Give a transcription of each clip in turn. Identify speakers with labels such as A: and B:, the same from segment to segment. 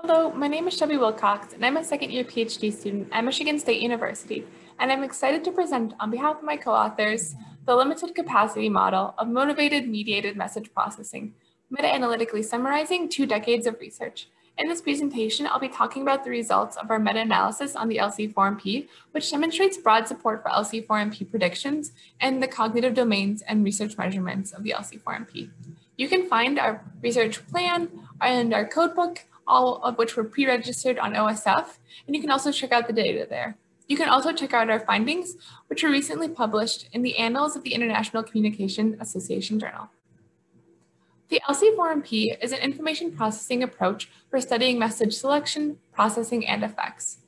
A: Hello, my name is Shelby Wilcox, and I'm a second year PhD student at Michigan State University, and I'm excited to present on behalf of my co-authors the limited capacity model of motivated mediated message processing, meta-analytically summarizing two decades of research. In this presentation, I'll be talking about the results of our meta-analysis on the LC4MP, which demonstrates broad support for LC4MP predictions and the cognitive domains and research measurements of the LC4MP. You can find our research plan and our codebook all of which were pre-registered on OSF, and you can also check out the data there. You can also check out our findings, which were recently published in the Annals of the International Communication Association Journal. The LC4MP is an information processing approach for studying message selection, processing, and effects.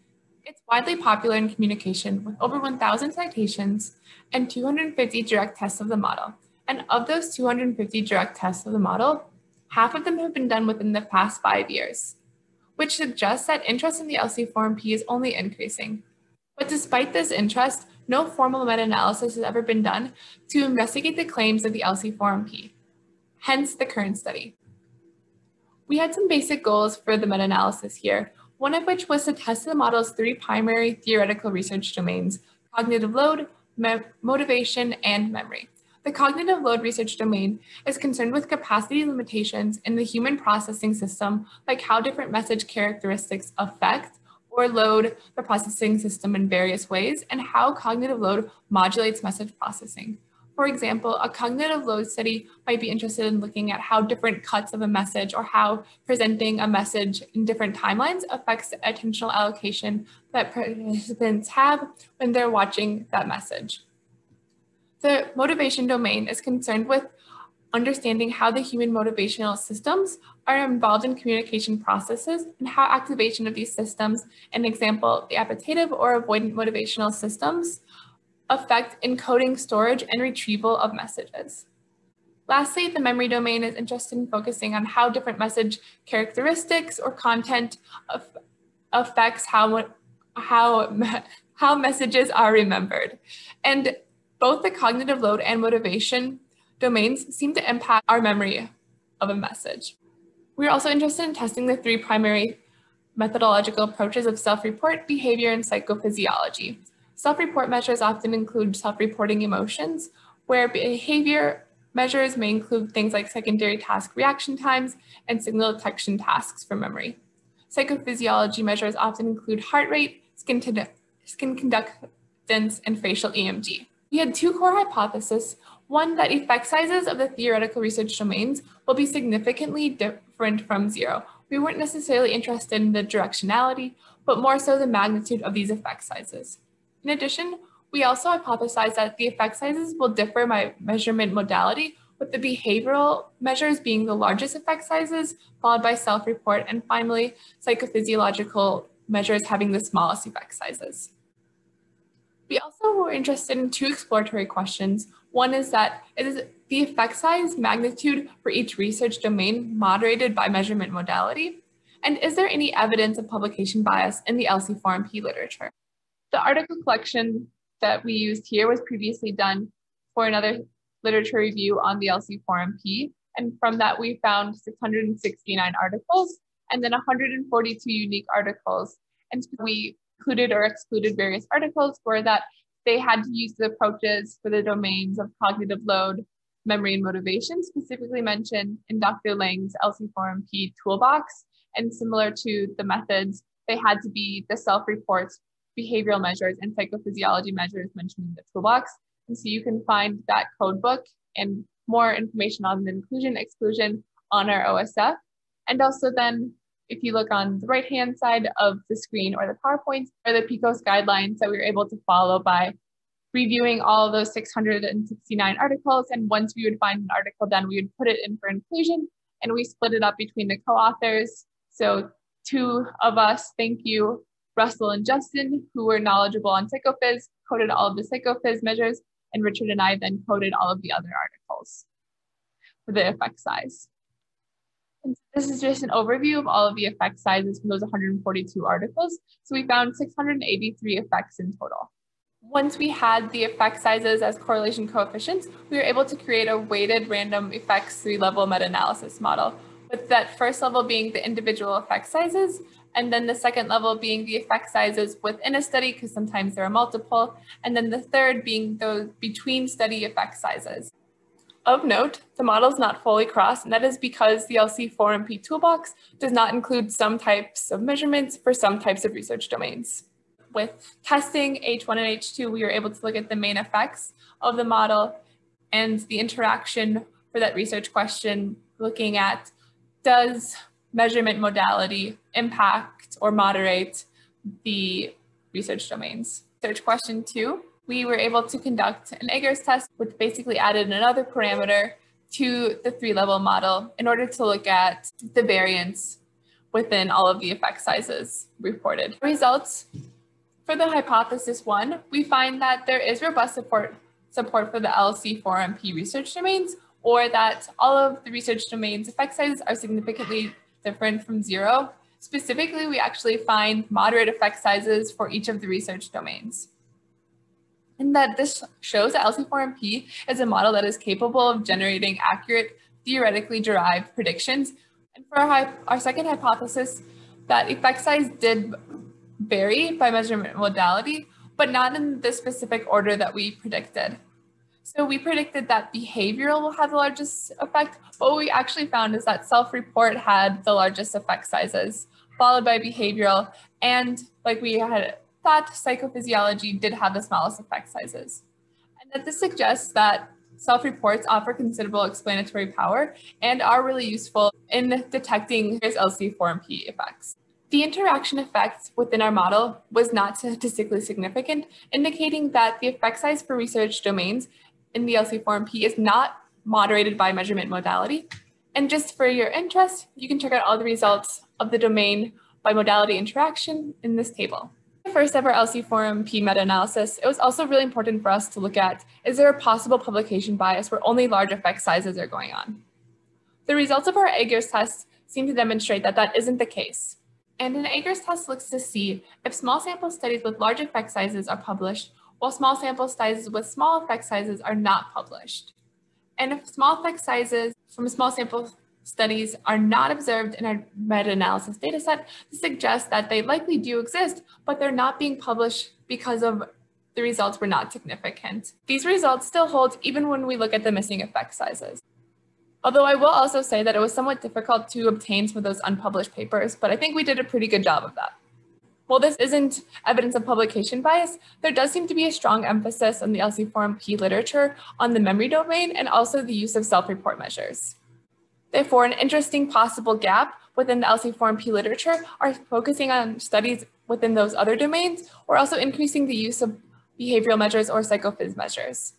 A: It's widely popular in communication with over 1,000 citations and 250 direct tests of the model. And of those 250 direct tests of the model, half of them have been done within the past five years, which suggests that interest in the LC4MP is only increasing. But despite this interest, no formal meta-analysis has ever been done to investigate the claims of the LC4MP, hence the current study. We had some basic goals for the meta-analysis here, one of which was to test the model's three primary theoretical research domains, cognitive load, motivation, and memory. The cognitive load research domain is concerned with capacity limitations in the human processing system, like how different message characteristics affect or load the processing system in various ways, and how cognitive load modulates message processing. For example, a cognitive load study might be interested in looking at how different cuts of a message or how presenting a message in different timelines affects the attentional allocation that participants have when they're watching that message. The motivation domain is concerned with understanding how the human motivational systems are involved in communication processes and how activation of these systems, an example, the appetitive or avoidant motivational systems, affect encoding, storage, and retrieval of messages. Lastly, the memory domain is interested in focusing on how different message characteristics or content affects how, how, how messages are remembered. And both the cognitive load and motivation domains seem to impact our memory of a message. We're also interested in testing the three primary methodological approaches of self-report, behavior, and psychophysiology. Self-report measures often include self-reporting emotions, where behavior measures may include things like secondary task reaction times and signal detection tasks for memory. Psychophysiology measures often include heart rate, skin, skin conductance, and facial EMG. We had two core hypotheses, one that effect sizes of the theoretical research domains will be significantly different from zero. We weren't necessarily interested in the directionality, but more so the magnitude of these effect sizes. In addition, we also hypothesized that the effect sizes will differ by measurement modality, with the behavioral measures being the largest effect sizes, followed by self-report, and finally, psychophysiological measures having the smallest effect sizes. We also were interested in two exploratory questions. One is that is the effect size magnitude for each research domain moderated by measurement modality? And is there any evidence of publication bias in the LC4MP literature? The article collection that we used here was previously done for another literature review on the LC4MP. And from that, we found 669 articles and then 142 unique articles. And we included or excluded various articles were that they had to use the approaches for the domains of cognitive load, memory, and motivation, specifically mentioned in Dr. Lang's LC4MP toolbox. And similar to the methods, they had to be the self-reports, behavioral measures, and psychophysiology measures mentioned in the toolbox. And so you can find that code book and more information on the inclusion exclusion on our OSF. And also then if you look on the right hand side of the screen or the PowerPoints are the PICOS guidelines that we were able to follow by reviewing all those 669 articles. And once we would find an article done, we would put it in for inclusion and we split it up between the co-authors. So two of us, thank you, Russell and Justin, who were knowledgeable on psychophys, coded all of the psychophys measures, and Richard and I then coded all of the other articles for the effect size. This is just an overview of all of the effect sizes from those 142 articles. So we found 683 effects in total. Once we had the effect sizes as correlation coefficients, we were able to create a weighted random effects three-level meta-analysis model, with that first level being the individual effect sizes, and then the second level being the effect sizes within a study, because sometimes there are multiple, and then the third being those between study effect sizes. Of note, the model is not fully crossed, and that is because the LC4MP toolbox does not include some types of measurements for some types of research domains. With testing H1 and H2, we were able to look at the main effects of the model and the interaction for that research question, looking at does measurement modality impact or moderate the research domains. Search question two, we were able to conduct an Egger's test, which basically added another parameter to the three-level model in order to look at the variance within all of the effect sizes reported. Results for the hypothesis one, we find that there is robust support, support for the LC4MP research domains, or that all of the research domains effect sizes are significantly different from zero. Specifically, we actually find moderate effect sizes for each of the research domains. And that this shows that LC4MP is a model that is capable of generating accurate, theoretically derived predictions. And for our, our second hypothesis, that effect size did vary by measurement modality, but not in the specific order that we predicted. So we predicted that behavioral will have the largest effect. What we actually found is that self-report had the largest effect sizes, followed by behavioral. And like we had thought, psychophysiology did have the smallest effect sizes. And that this suggests that self-reports offer considerable explanatory power and are really useful in detecting LC4MP effects. The interaction effect within our model was not statistically significant, indicating that the effect size for research domains in the LC4MP is not moderated by measurement modality. And just for your interest, you can check out all the results of the domain by modality interaction in this table. First ever LC4MP meta-analysis, it was also really important for us to look at, is there a possible publication bias where only large effect sizes are going on? The results of our Egger's test seem to demonstrate that that isn't the case. And an Egger's test looks to see if small sample studies with large effect sizes are published while small sample sizes with small effect sizes are not published. And if small effect sizes from small sample studies are not observed in our meta-analysis dataset, this suggests that they likely do exist, but they're not being published because of the results were not significant. These results still hold even when we look at the missing effect sizes. Although I will also say that it was somewhat difficult to obtain some of those unpublished papers, but I think we did a pretty good job of that. While this isn't evidence of publication bias, there does seem to be a strong emphasis on the LC4MP literature on the memory domain and also the use of self-report measures. Therefore, an interesting possible gap within the LC4MP literature are focusing on studies within those other domains or also increasing the use of behavioral measures or psychophys measures.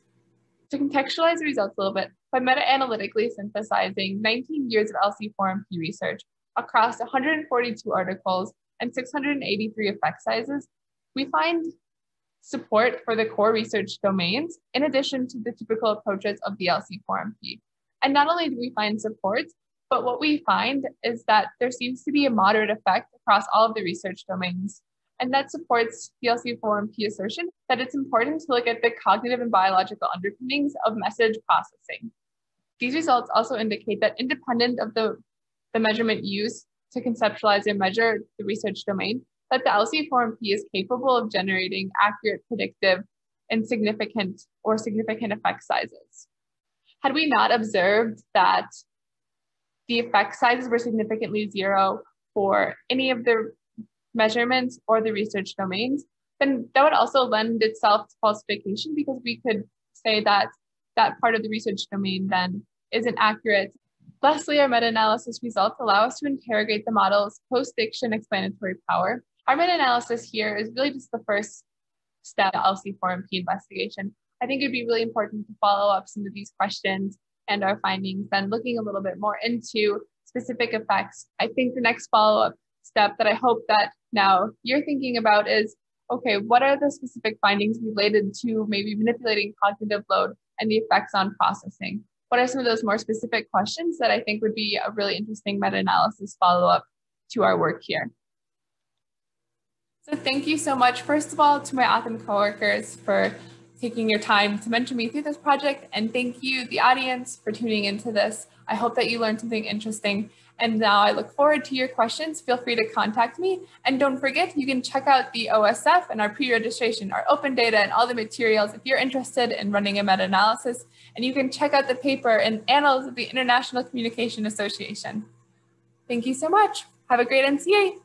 A: To contextualize the results a little bit, by meta-analytically synthesizing 19 years of LC4MP research across 142 articles and 683 effect sizes, we find support for the core research domains in addition to the typical approaches of the LC4MP. And not only do we find support, but what we find is that there seems to be a moderate effect across all of the research domains. And that supports the LC4MP assertion that it's important to look at the cognitive and biological underpinnings of message processing. These results also indicate that independent of the, the measurement used to conceptualize and measure the research domain, that the LC4MP is capable of generating accurate, predictive, and significant or significant effect sizes. Had we not observed that the effect sizes were significantly zero for any of the measurements or the research domains, then that would also lend itself to falsification because we could say that that part of the research domain then isn't accurate Lastly, our meta-analysis results allow us to interrogate the model's post-diction explanatory power. Our meta-analysis here is really just the first step of LC4MP investigation. I think it'd be really important to follow up some of these questions and our findings, then looking a little bit more into specific effects. I think the next follow-up step that I hope that now you're thinking about is, okay, what are the specific findings related to maybe manipulating cognitive load and the effects on processing? what are some of those more specific questions that I think would be a really interesting meta-analysis follow-up to our work here. So thank you so much, first of all, to my Autumn coworkers for taking your time to mentor me through this project. And thank you, the audience, for tuning into this. I hope that you learned something interesting. And now I look forward to your questions. Feel free to contact me. And don't forget, you can check out the OSF and our pre-registration, our open data and all the materials if you're interested in running a meta-analysis. And you can check out the paper in Annals of the International Communication Association. Thank you so much. Have a great NCA.